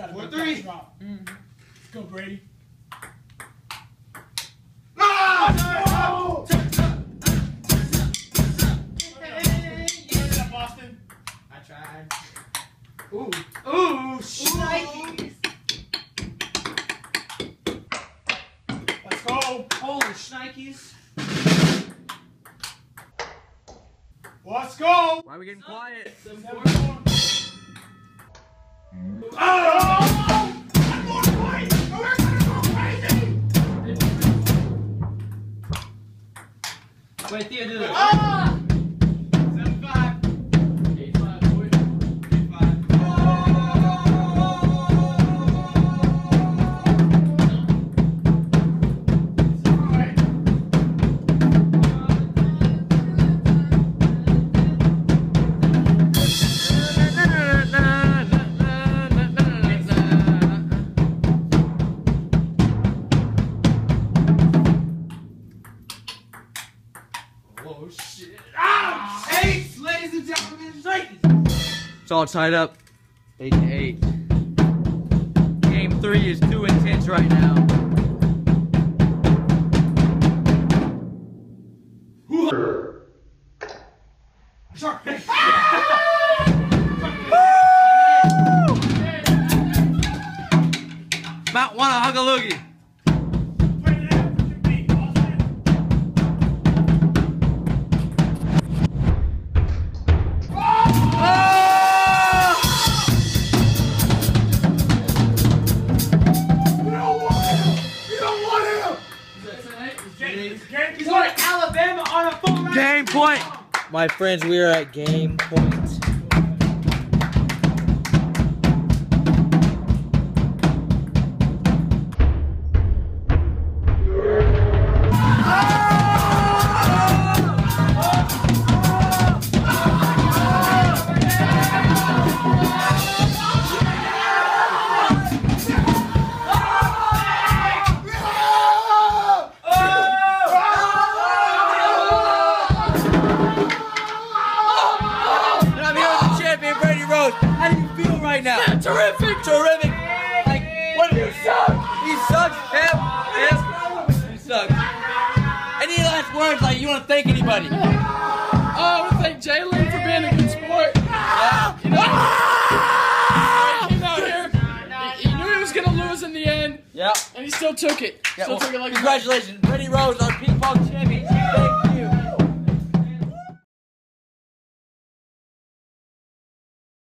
Gotta Four, three. drop. Mm. Let's go, Brady. Ah! Boston. I tried. Ooh. Ooh, Shnikes. Let's go. Holy Shnikes. Let's go. Why are we getting quiet? Seven, four. Oh! Oh, itu. Oh shit. Ah! Eight, ladies and gentlemen. Shnikes. It's all tied up. Eight to eight. Game three is too intense right now. Shark face. Mount Wanahuggaloogie. Point. My friends, we are at game point. Terrific. Terrific. Like, what? You suck. He sucks. Him. Him. He sucks. Any last words? Like, you want to thank anybody? Oh, I want to thank Jalen for being a good sport. You know, ah! he came out here. He, he knew he was gonna lose in the end, Yeah. and he still took it. yeah Still well, took it like congratulations, Brady Rose, our ping pong